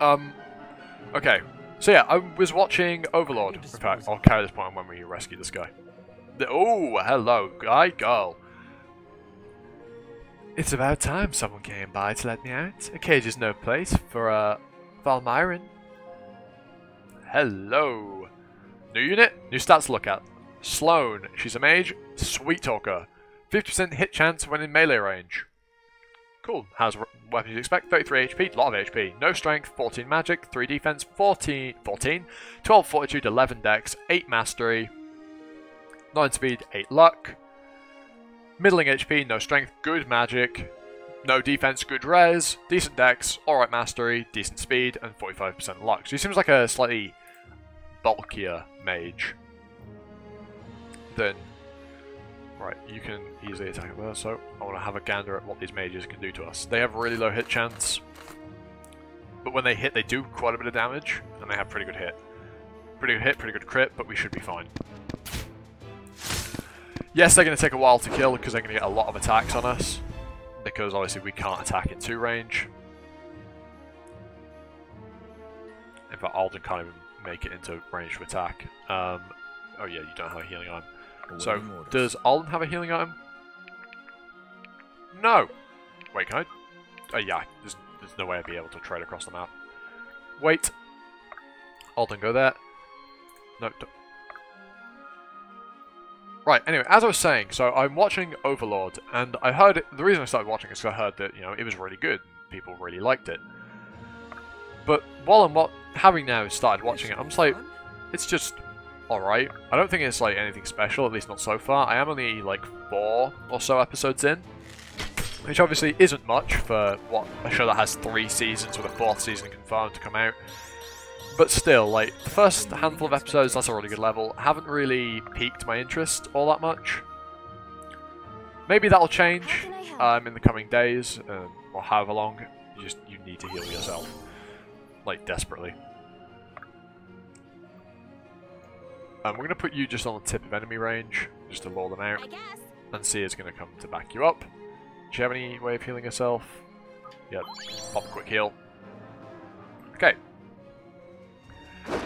Um, okay. So yeah, I was watching Overlord. In fact, I'll carry this point on when we rescue this guy. Oh, hello, guy, girl. It's about time someone came by to let me out. A cage is no place for a uh, Valmyran. Hello. New unit, new stats to look at. Sloane, she's a mage, sweet talker. 50% hit chance when in melee range. Cool. Has weapons you expect, 33 HP, lot of HP. No strength, 14 magic, 3 defense, 14, 14 12 fortitude, 11 dex, 8 mastery, 9 speed, 8 luck. Middling HP, no strength, good magic. No defense, good res, decent dex, alright mastery, decent speed, and 45% luck. So he seems like a slightly bulkier mage than Right, you can easily attack it there, so I want to have a gander at what these mages can do to us. They have really low hit chance, but when they hit, they do quite a bit of damage, and they have pretty good hit. Pretty good hit, pretty good crit, but we should be fine. Yes, they're going to take a while to kill, because they're going to get a lot of attacks on us, because obviously we can't attack in 2 range. In fact, Alden can't even make it into range to attack. Um, oh yeah, you don't have a healing item. So, does Alden have a healing item? No! Wait, can I? Oh yeah, there's, there's no way I'd be able to trade across the map. Wait! Alden, go there. No, don't. Right, anyway, as I was saying, so I'm watching Overlord, and I heard it, the reason I started watching is because I heard that, you know, it was really good, people really liked it. But while I'm what having now started watching it, I'm just like, it's just alright. I don't think it's like anything special, at least not so far. I am only like four or so episodes in, which obviously isn't much for what a show that has three seasons with a fourth season confirmed to come out. But still, like, the first handful of episodes, that's a really good level, haven't really piqued my interest all that much. Maybe that'll change um, in the coming days, um, or however long. You just you need to heal yourself, like, desperately. Um, we're going to put you just on the tip of enemy range, just to lure them out. And Sia is going to come to back you up. Do you have any way of healing yourself? Yep. Pop a quick heal. Okay.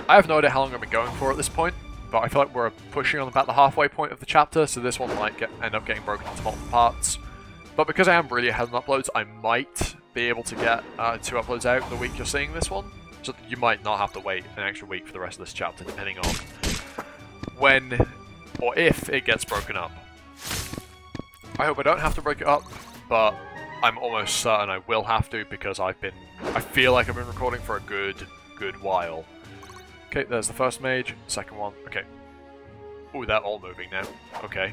I have no idea how long I've been going for at this point, but I feel like we're pushing on about the halfway point of the chapter, so this one might get, end up getting broken into multiple parts. But because I am really ahead on uploads, I might be able to get uh, two uploads out the week you're seeing this one. So you might not have to wait an extra week for the rest of this chapter, depending on when or if it gets broken up. I hope I don't have to break it up, but I'm almost certain I will have to because I've been... I feel like I've been recording for a good, good while. Okay, there's the first mage, second one, okay. Ooh, they're all moving now. Okay.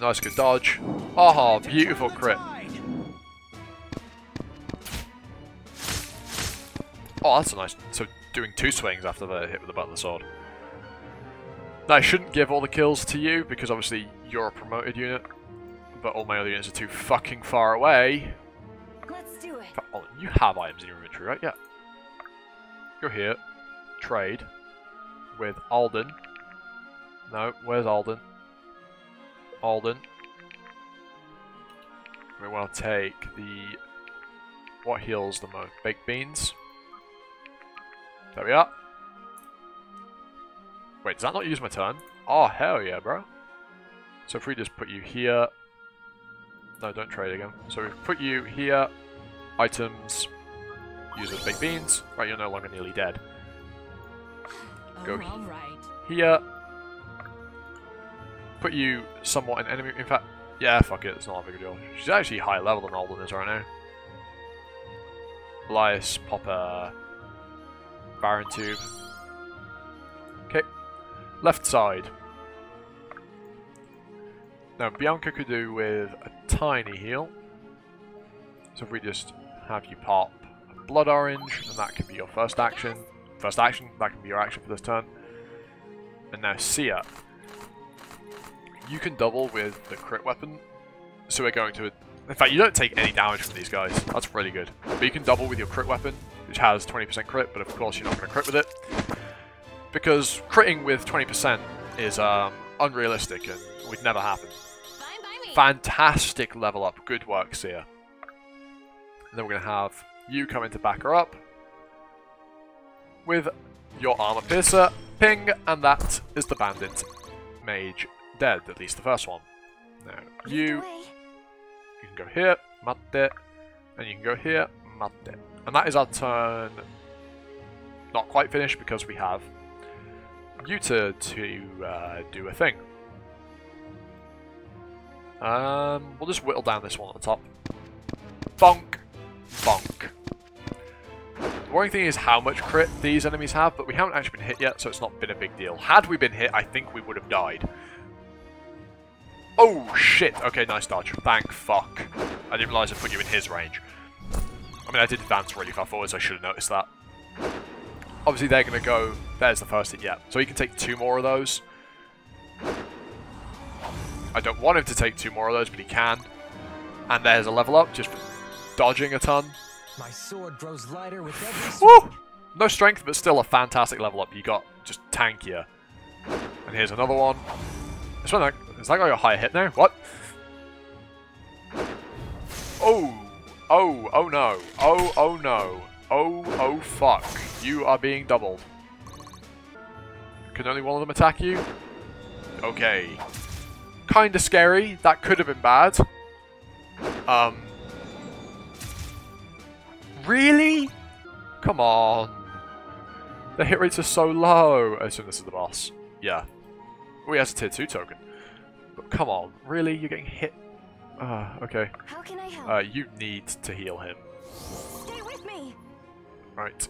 Nice, good dodge. Oh, beautiful crit. Oh, that's a nice... So, doing two swings after the hit with the butt of the sword. Now, I shouldn't give all the kills to you, because obviously you're a promoted unit, but all my other units are too fucking far away. Let's do it. Oh, you have items in your inventory, right? Yeah. Go here. Trade. With Alden. No, where's Alden? Alden. We want to take the... What heals the most? Baked beans. There we are. Wait, does that not use my turn? Oh, hell yeah, bro. So if we just put you here... No, don't trade again. So we put you here, items, use as big beans. Right, you're no longer nearly dead. Go oh, here. Put you somewhat an enemy. In fact, yeah, fuck it, it's not a big deal. She's actually higher level than Alden is right now. Elias, Popper, Baron Tube. Left side. Now, Bianca could do with a tiny heal. So if we just have you pop a Blood Orange, and that can be your first action. First action, that can be your action for this turn. And now Sia. You can double with the crit weapon. So we're going to... In fact, you don't take any damage from these guys. That's really good. But you can double with your crit weapon, which has 20% crit, but of course you're not going to crit with it because critting with 20% is um, unrealistic and would never happen. Fantastic level up. Good work, Sia. And then we're going to have you come in to back her up. with your armor piercer, ping, and that is the bandit mage dead, at least the first one. Now, you, you can go here, mate, and you can go here, mate. And that is our turn not quite finished because we have To uh, do a thing. Um, we'll just whittle down this one at the top. Bonk. Bonk. The worrying thing is how much crit these enemies have, but we haven't actually been hit yet, so it's not been a big deal. Had we been hit, I think we would have died. Oh, shit. Okay, nice dodge. Thank fuck. I didn't realise I put you in his range. I mean, I did advance really far forward, so I should have noticed that. Obviously, they're going to go... There's the first hit, yeah. So he can take two more of those. I don't want him to take two more of those, but he can. And there's a level up, just for dodging a ton. My sword grows lighter with every! No strength, but still a fantastic level up. You got just tankier. And here's another one. This one, is that got a higher hit now? What? Oh! Oh, oh no. Oh, oh no. Oh, oh fuck. You are being doubled. Can only one of them attack you? Okay. Kinda scary. That could have been bad. Um. Really? Come on. The hit rates are so low. I assume this is the boss. Yeah. Oh, he has a tier 2 token. But come on. Really? You're getting hit? Ah, okay. How can I help? Uh, you need to heal him. Stay with me. Right.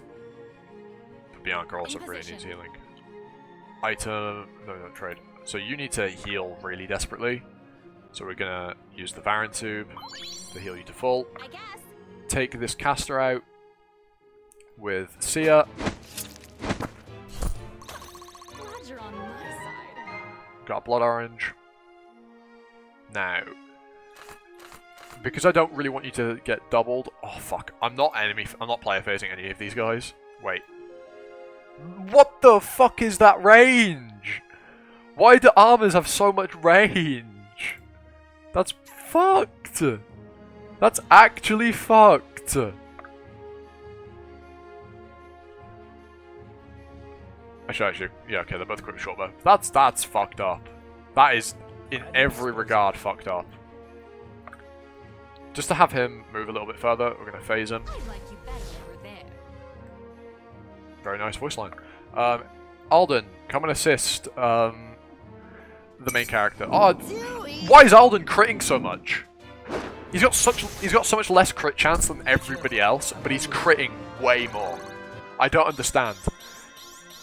Bianca also really needs healing. Item... No, no, trade. So you need to heal really desperately. So we're gonna use the Varan Tube to heal you to full. Take this caster out with Sia. Glad you're on my side. Got Blood Orange. Now, because I don't really want you to get doubled. Oh fuck! I'm not enemy. I'm not player facing any of these guys. Wait. What the fuck is that range? Why do armors have so much range? That's fucked. That's actually fucked. Actually, actually, yeah, okay, they're both quick short bow. That's that's fucked up. That is in every regard fucked up. Just to have him move a little bit further, we're gonna phase him. I'd like you better over there. Very nice voice line. Um, Alden, come and assist um, the main character. Oh, why is Alden critting so much? He's got such he's got so much less crit chance than everybody else, but he's critting way more. I don't understand.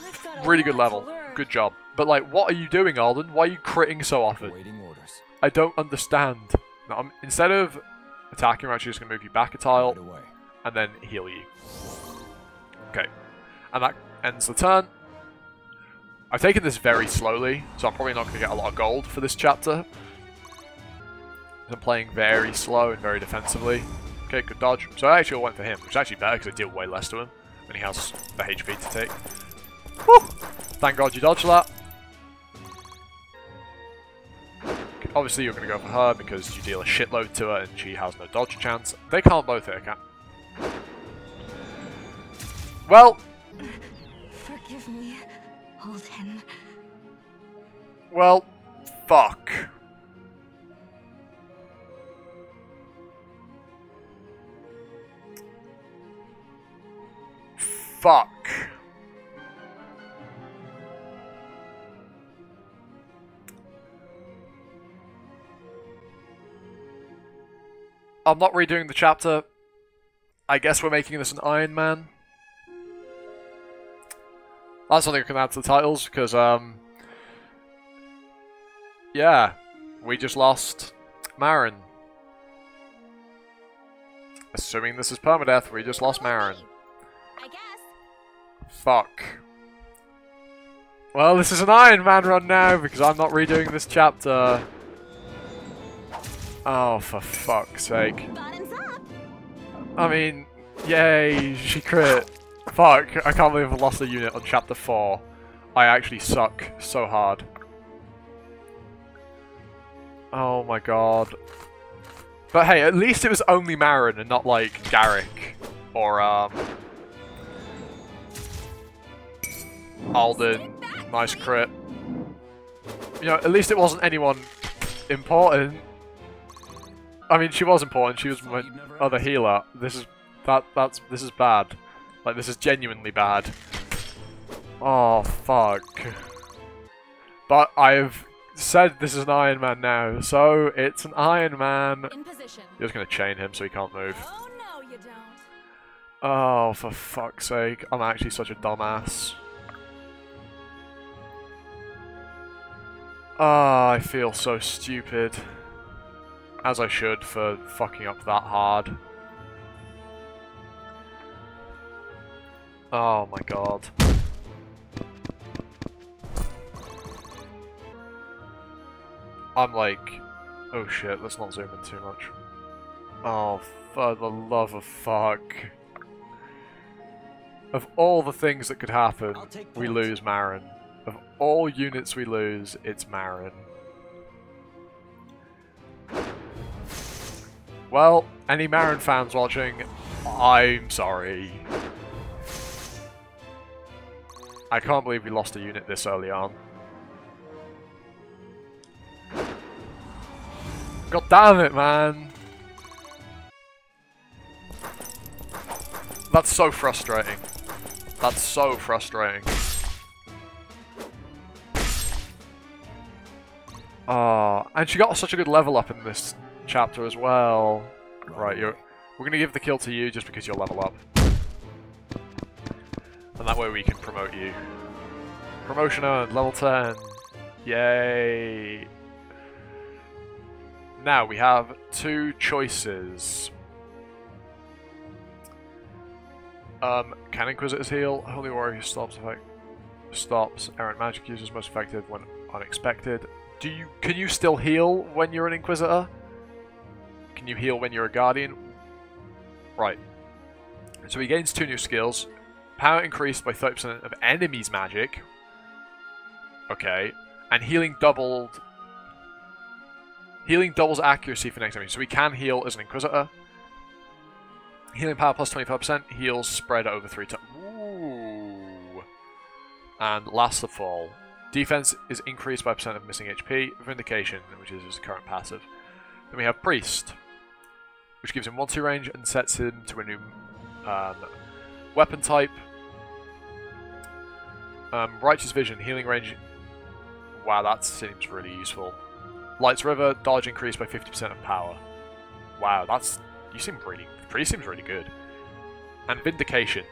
I've got a Really good level. Good job. But like, what are you doing, Alden? Why are you critting so often? I don't understand. No, I'm, instead of attacking, we're actually just gonna move you back a tile Right and then heal you. Okay. And that ends the turn. I've taken this very slowly, so I'm probably not going to get a lot of gold for this chapter. I'm playing very slow and very defensively. Okay, good dodge. So I actually went for him, which is actually better because I deal way less to him, and he has the HP to take. Whew! Thank God you dodged that. Obviously you're going to go for her because you deal a shitload to her and she has no dodge chance. They can't both hit, can Well, Forgive me, Alden. well, fuck. Fuck. I'm not redoing the chapter. I guess we're making this an Iron Man. That's something I can add to the titles, because, um... Yeah, we just lost Marin. Assuming this is permadeath, we just lost Marin. I guess. Fuck. Well, this is an Iron Man run now, because I'm not redoing this chapter. Oh, for fuck's sake. I mean, yay, she crit. Fuck, I can't believe I lost a unit on chapter 4. I actually suck so hard. Oh my god. But hey, at least it was only Marin and not like Garrick or um Alden, nice crit. You know, at least it wasn't anyone important. I mean, she was important. She was my other healer. This is that that's this is bad. Like this is genuinely bad. Oh fuck. But I've said this is an Iron Man now, so it's an Iron Man. In. You're just gonna chain him so he can't move. Oh no, you don't. Oh, for fuck's sake. I'm actually such a dumbass. Ah, I feel so stupid. As I should for fucking up that hard. Oh my god. I'm like... Oh shit, let's not zoom in too much. Oh, for the love of fuck. Of all the things that could happen, we lose Marin. Of all units we lose, it's Marin. Well, any Marin fans watching, I'm sorry. I can't believe we lost a unit this early on. God damn it, man! That's so frustrating. That's so frustrating. Oh, and she got such a good level up in this chapter as well. Right, you're. We're gonna give the kill to you just because you'll level up, and that way we can promote you. Promotion earned, level ten. Yay! Now we have two choices. Um, can Inquisitors heal? Holy Warrior who stops effect stops errant magic users most effective when unexpected. Do you can you still heal when you're an Inquisitor? Can you heal when you're a Guardian? Right. So he gains two new skills. Power increased by 30% of enemies' magic. Okay. And healing doubled. Healing doubles accuracy for next enemy. So he can heal as an Inquisitor. Healing power plus 25%, heals spread over 3 times. Ooh. And last of all, defense is increased by percent of missing HP, Vindication, which is his current passive. Then we have Priest, which gives him 1 2 range and sets him to a new um, weapon type. Um, Righteous Vision, healing range. Wow, that seems really useful. Lights River, dodge increased by 50% of power. Wow, that's. You seem really. Priest seems really good. And Vindication.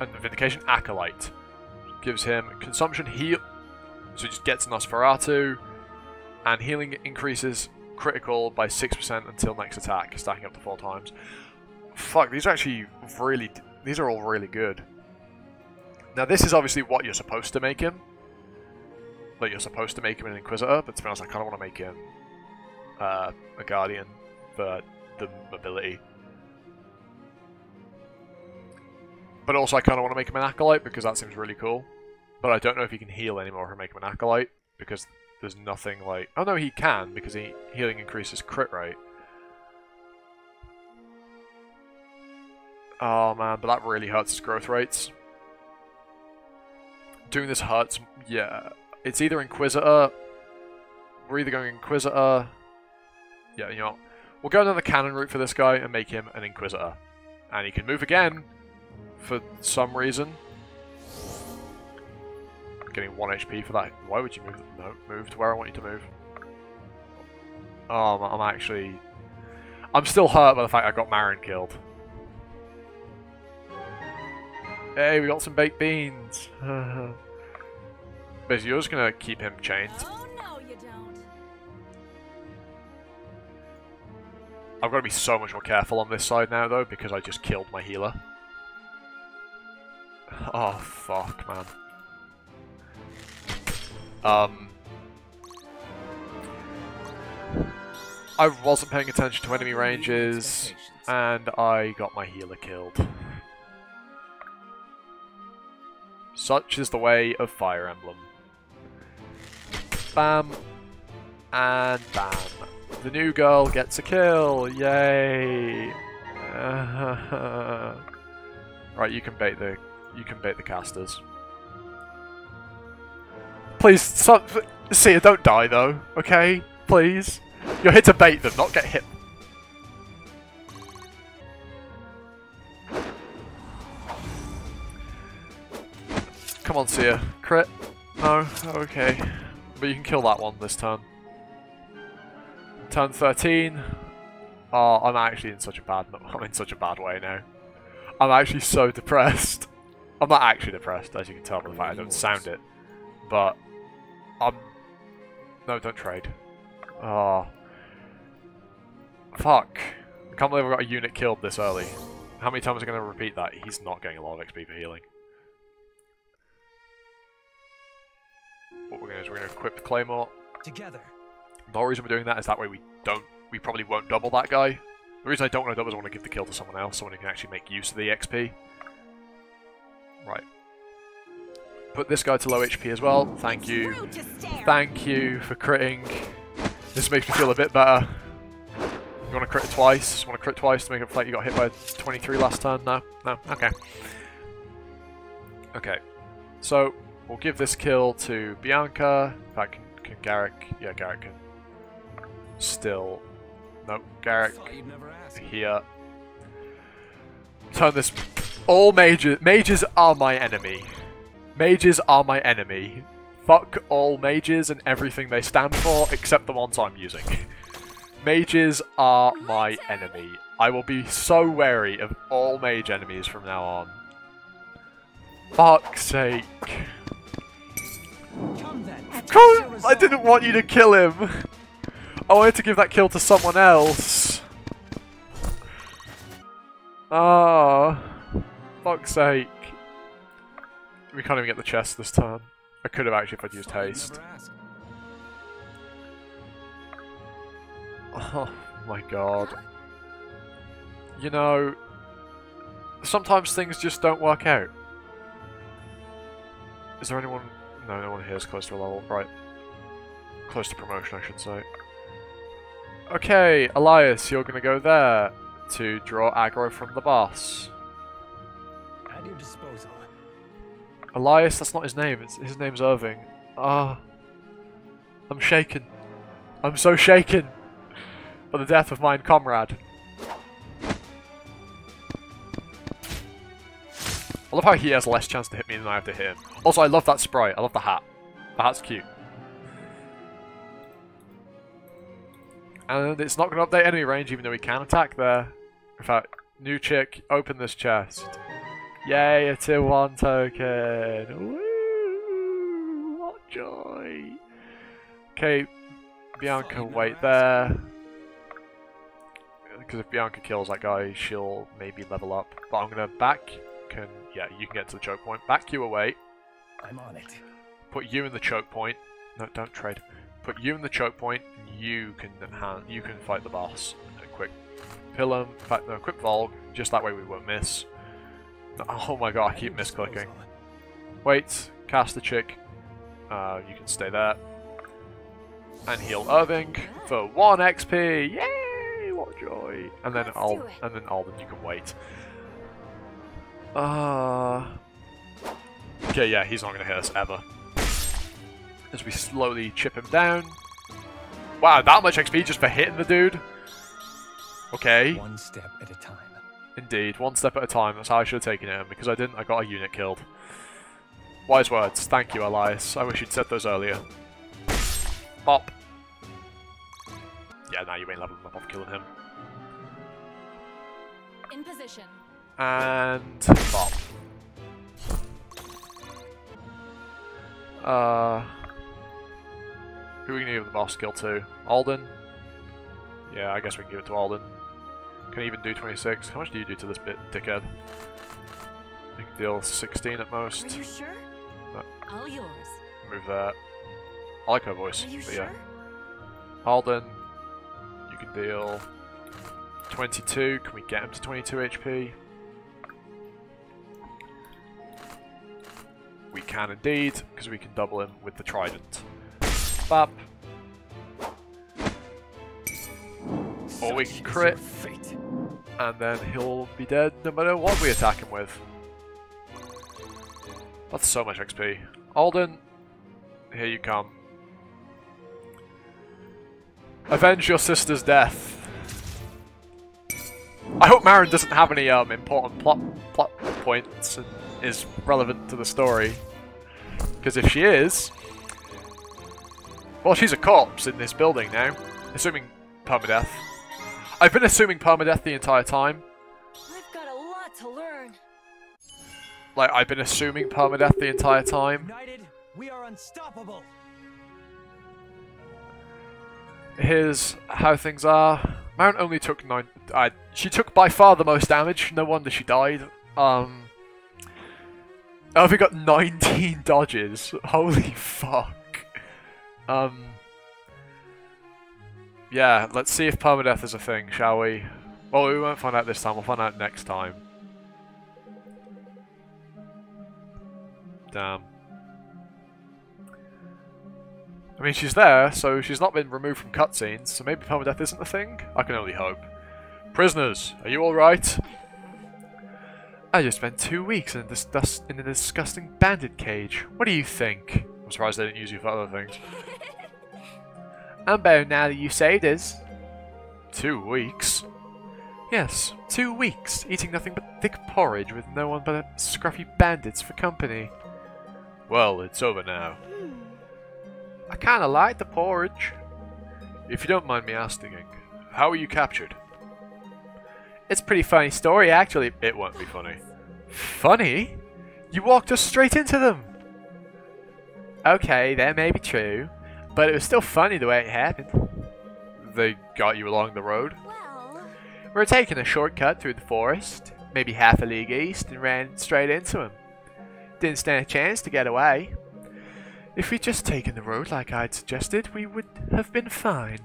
And the Vindication Acolyte. Gives him consumption heal. So he just gets Nosferatu. And healing increases critical by 6% until next attack, stacking up to 4 times. Fuck, these are actually really. These are all really good. Now, this is obviously what you're supposed to make him. Like, you're supposed to make him an Inquisitor, but to be honest, I kind of want to make him uh, a Guardian for the mobility. But also, I kind of want to make him an Acolyte because that seems really cool. But I don't know if he can heal anymore if I make him an Acolyte because there's nothing like... Oh no, he can because he healing increases crit rate. Oh man, but that really hurts his growth rates. Doing this hurts, yeah. It's either Inquisitor. We're either going Inquisitor. Yeah, you know? We'll go down the canon route for this guy and make him an Inquisitor. And he can move again for some reason. Getting 1 HP for that. Why would you move? No, move to where I want you to move. Oh, I'm- actually... I'm still hurt by the fact I got Marin killed. Hey, we got some baked beans. Basically, you're just gonna keep him chained. Oh no, you don't. I've got to be so much more careful on this side now, though, because I just killed my healer. Oh, fuck, man. Um... I wasn't paying attention to enemy ranges, and I got my healer killed. Such is the way of Fire Emblem. Bam. And bam. The new girl gets a kill. Yay. right, you can bait the You can bait the casters. Please, stop. See, don't die though, okay? Please. You're here to bait them, not get hit. Come on, Sia. Crit. No? Okay. But you can kill that one this turn. Turn 13. Oh, I'm actually in such a bad I'm in such a bad way now. I'm actually so depressed. I'm not actually depressed, as you can tell by the fact I don't sound it. But I'm No, don't trade. Oh. Fuck. I can't believe I got a unit killed this early. How many times am I going to repeat that? He's not getting a lot of XP for healing. What we're going to do is we're going to equip the Claymore. Together. The whole reason we're doing that is that way we don't, we probably won't double that guy. The reason I don't want to double is I want to give the kill to someone else, someone who can actually make use of the XP. Right. Put this guy to low HP as well. Thank you. Rude to stare. Thank you for critting. This makes me feel a bit better. You want to crit twice? You want to crit twice to make it feel like you got hit by 23 last turn? No? No? Okay. Okay. So, we'll give this kill to Bianca. In fact, can, can Garrick... Yeah, Garrick can still... No, Garrick Thought you'd never ask. here. Turn this... All mages... Mages are my enemy. Mages are my enemy. Fuck all mages and everything they stand for, except the ones I'm using. Mages are my enemy. I will be so wary of all mage enemies from now on. Fuck's sake. Come then. Come- I didn't want you to kill him. I wanted to give that kill to someone else. Ah, fuck's sake. We can't even get the chest this turn. I could have actually if I'd used haste. Oh my god. You know, sometimes things just don't work out. Is there anyone? No, no one here is close to a level. Right. Close to promotion, I should say. Okay, Elias, you're gonna go there to draw aggro from the boss. At your disposal. Elias, that's not his name. It's, his name's Irving. Ah. I'm shaken. I'm so shaken. For the death of mine comrade. I love how he has less chance to hit me than I have to hit him. Also, I love that sprite. I love the hat. The hat's cute. And it's not going to update enemy range even though we can attack there. In fact, new chick, open this chest. Yay, a tier 1 token. Woo! What joy. Okay, Bianca, wait there. Because if Bianca kills that guy, she'll maybe level up. But I'm going to back. Can Yeah, you can get to the choke point. Back you away. I'm on it. Put you in the choke point. No, don't trade. Put you in the choke point. And you can hand, you can fight the boss. A quick Pilum. In fact, no, quick Volg. Just that way we won't miss. Oh my god, I keep your misclicking. Wait, cast the chick. Uh, you can stay there. And heal Irving for 1 XP. Yay! What joy. And then Let's Al do it. and then Alden you can wait. Uh Okay, yeah, he's not gonna hit us ever. As we slowly chip him down. Wow, that much XP just for hitting the dude? Okay. One step at a time. Indeed, one step at a time. That's how I should have taken it, and because I didn't, I got a unit killed. Wise words. Thank you, Elias. I wish you'd said those earlier. Bop. Yeah, now you ain't leveling up off killing him. In position. And bop. Uh, who are we gonna give the boss skill to? Alden. Yeah, I guess we can give it to Alden. Can he even do 26? How much do you do to this bit, dickhead? You can deal 16 at most. Are most. you sure? No. All yours. Move that. I like her voice. Are you but sure? yeah. Alden, you can deal 22. Can we get him to 22 HP? We can indeed, because we can double him with the trident. Bap. Or we can crit, your Fate. And then he'll be dead no matter what we attack him with. That's so much XP. Alden, here you come. Avenge your sister's death. I hope Marin doesn't have any um, important plot plot points and is relevant to the story. Because if she is, well, she's a corpse in this building now. Assuming permadeath. I've been assuming permadeath the entire time. I've got a lot to learn. Like, I've been assuming permadeath the entire time. United, we are unstoppable. Here's how things are. Marin only took nine. Uh, she took by far the most damage. No wonder she died. Um. Oh, we got 19 dodges. Holy fuck. Um. Yeah, let's see if permadeath is a thing, shall we? Well, we won't find out this time. We'll find out next time. Damn. I mean, she's there, so she's not been removed from cutscenes, so maybe permadeath isn't a thing? I can only hope. Prisoners, are you alright? I just spent two weeks in a, disgust in a disgusting bandit cage. What do you think? I'm surprised they didn't use you for other things. I'm better now that you saved us. Two weeks? Yes, two weeks, eating nothing but thick porridge with no one but scruffy bandits for company. Well, it's over now. I kinda like the porridge. If you don't mind me asking, how were you captured? It's a pretty funny story, actually. It won't be funny. Funny? You walked us straight into them! Okay, that may be true, but it was still funny the way it happened. They got you along the road? Well, We're taking a shortcut through the forest, maybe half a league east, and ran straight into him. Didn't stand a chance to get away. If we'd just taken the road like I'd suggested, we would have been fine.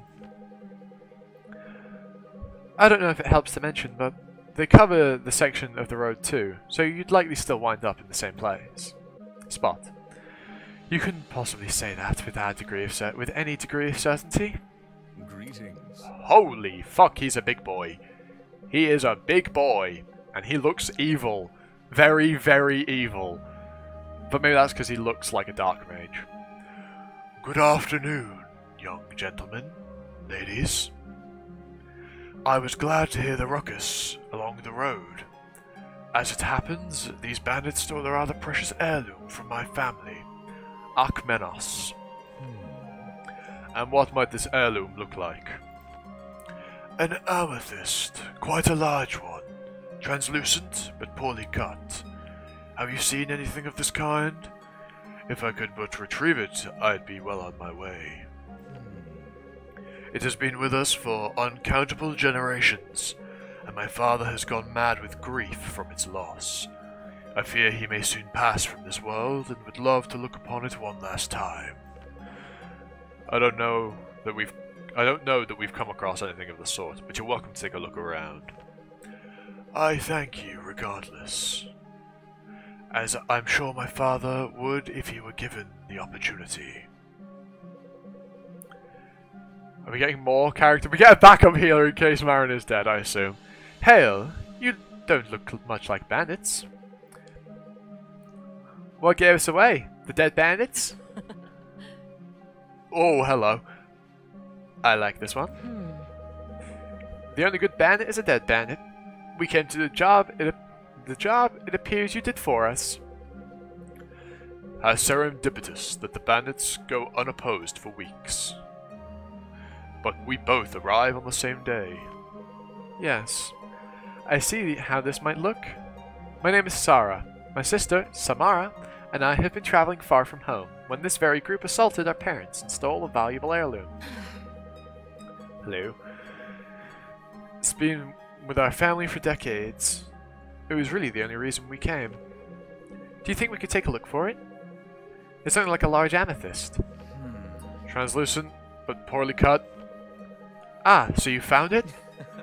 I don't know if it helps to mention, but they cover the section of the road too, so you'd likely still wind up in the same place. Spot. You couldn't possibly say that with a degree of cer- with any degree of certainty. Greetings. Holy fuck, he's a big boy. He is a big boy, and he looks evil. Very, very evil. But maybe that's because he looks like a dark mage. Good afternoon, young gentlemen, ladies. I was glad to hear the ruckus along the road. As it happens, these bandits stole a rather precious heirloom from my family, Akmenos. Hmm. And what might this heirloom look like? An amethyst, quite a large one, translucent but poorly cut. Have you seen anything of this kind? If I could but retrieve it, I'd be well on my way. Hmm. It has been with us for uncountable generations, and my father has gone mad with grief from its loss. I fear he may soon pass from this world and would love to look upon it one last time. I don't know that we've I don't know that we've come across anything of the sort, but you're welcome to take a look around. I thank you regardless. As I'm sure my father would if he were given the opportunity. Are we getting more character? We get a backup healer in case Marin is dead, I assume. Hail, you don't look much like bandits. What gave us away? The dead bandits? oh, hello. I like this one. Hmm. The only good bandit is a dead bandit. We came to the job. It, the job it appears you did for us. How serendipitous that the bandits go unopposed for weeks. But we both arrive on the same day. Yes. I see how this might look. My name is Sarah. My sister, Samara, and I have been traveling far from home when this very group assaulted our parents and stole a valuable heirloom. Hello. It's been with our family for decades. It was really the only reason we came. Do you think we could take a look for it? It's something like a large amethyst. Translucent, but poorly cut. Ah, so you found it?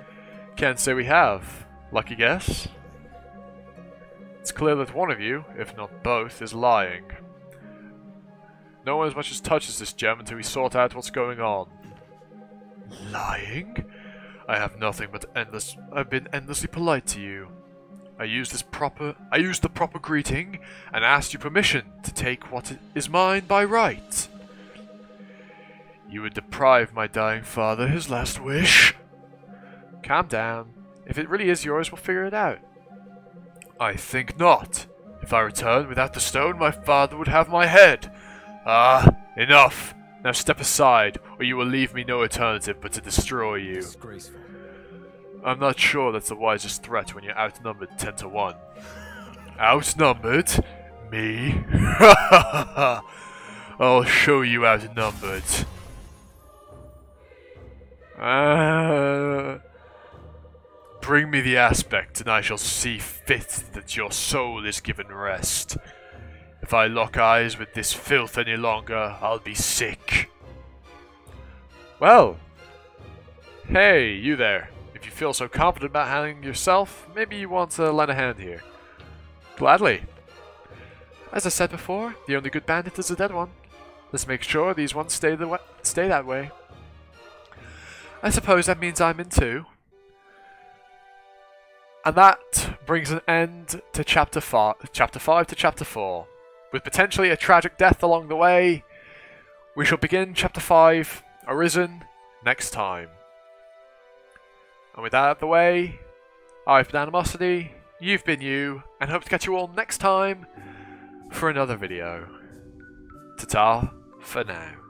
Can't say we have. Lucky guess. It's clear that one of you, if not both, is lying. No one as much as touches this gem until we sort out what's going on. Lying? I have nothing but endless. I've been endlessly polite to you. I used this proper I used the proper greeting and asked you permission to take what is mine by right. You would deprive my dying father his last wish. Calm down. If it really is yours, we'll figure it out. I think not. If I return without the stone, my father would have my head. Ah, enough. Now step aside, or you will leave me no alternative but to destroy you. Disgraceful. I'm not sure that's the wisest threat when you're outnumbered 10 to 1. Outnumbered? Me? I'll show you outnumbered. Uh, bring me the aspect, and I shall see fit that your soul is given rest. If I lock eyes with this filth any longer, I'll be sick. Well, hey, you there. If you feel so confident about handling yourself, maybe you want to lend a hand here. Gladly. As I said before, the only good bandit is a dead one. Let's make sure these ones stay the stay that way. I suppose that means I'm in too. And that brings an end to chapter five, chapter five to chapter four, with potentially a tragic death along the way. We shall begin chapter five, Arisen, next time. And with that out of the way, I've been Animosity, you've been you, and hope to catch you all next time for another video. Ta-ta for now.